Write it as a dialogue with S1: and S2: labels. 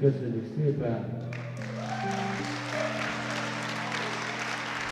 S1: gonna be